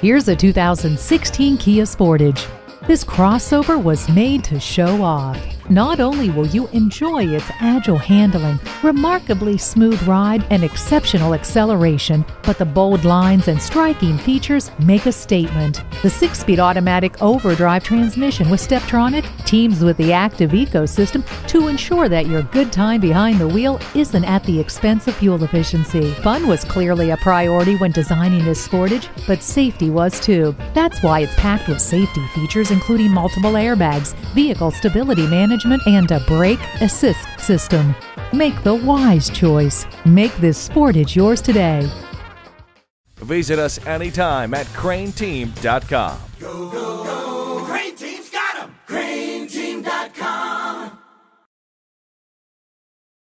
Here's a 2016 Kia Sportage. This crossover was made to show off. Not only will you enjoy its agile handling, remarkably smooth ride, and exceptional acceleration, but the bold lines and striking features make a statement. The six speed automatic overdrive transmission with Steptronic teams with the active ecosystem to ensure that your good time behind the wheel isn't at the expense of fuel efficiency. Fun was clearly a priority when designing this Sportage, but safety was too. That's why it's packed with safety features including multiple airbags, vehicle stability management management and a brake assist system. Make the wise choice. Make this Sportage yours today. Visit us anytime at crainteam.com. Go, go.